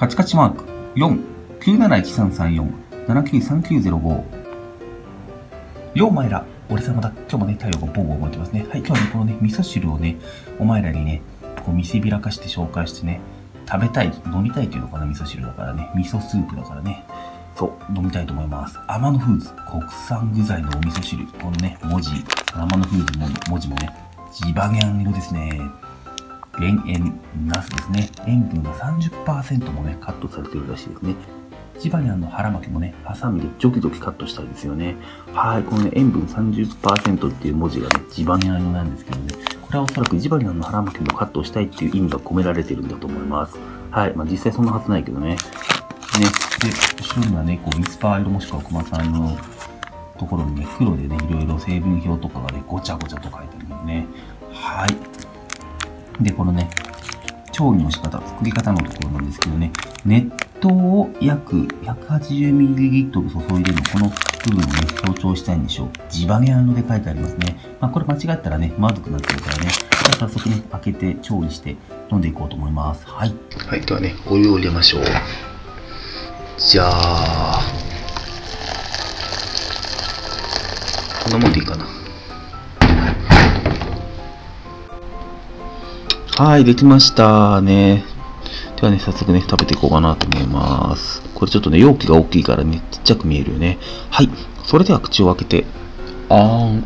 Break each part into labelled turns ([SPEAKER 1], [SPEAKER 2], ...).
[SPEAKER 1] カチカチマーク4、971334、793905。ようお前ら、俺様だ。今日もね、太陽がボーボー動いてますね。はい、今日はね、このね、味噌汁をね、お前らにね、こう見せびらかして紹介してね、食べたい、飲みたいっていうのかな、味噌汁だからね、味噌スープだからね、そう、飲みたいと思います。天野フーズ、国産具材のお味噌汁。このね、文字、天野フーズの文字もね、ジバニャン色ですね。減塩、ナスですね。塩分が30%もね、カットされてるらしいですね。ジバニャンの腹巻きもね、ハサミでジョキジョキカットしたいですよね。はい、このね、塩分30%っていう文字がね、ジバニャン色なんですけどね、これはおそらくジバニャンの腹巻きもカットしたいっていう意味が込められてるんだと思います。はい、まあ実際そんなはずないけどね。ね、で、後ろにはね、こう、ミスパー色もしくは小松さんのところにね、黒でね、いろいろ成分表とかがね、ごちゃごちゃと書いてあるのでね。で、このね、調理の仕方、作り方のところなんですけどね、熱湯を約 180ml 注いでのこの部分をね、強調したいんでしょう。ジバネアンドで書いてありますね。まあ、これ間違ったらね、まずくなってるからね。じゃあ早速ね、開けて調理して飲んでいこうと思います。はい。はい、ではね、お湯を入れましょう。じゃあ、こんなもんでいいかな。はい、できましたね。ではね、早速ね、食べていこうかなと思います。これちょっとね、容器が大きいからね、ちっちゃく見えるよね。はい。それでは口を開けて、あーん。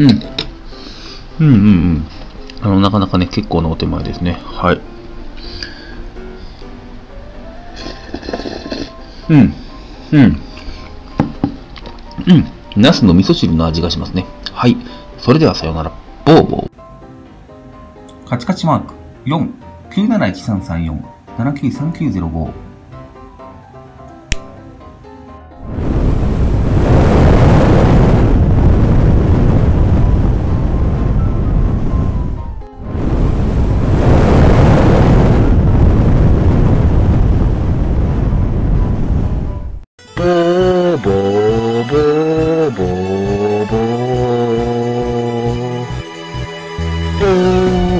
[SPEAKER 1] うん。うんうんうん。あの、なかなかね、結構なお手前ですね。はい。うん。うん。うん。ナスの味噌汁の味がしますね。はい。それではさようなら。ボーボー。カチカチマーク。4、971334、793905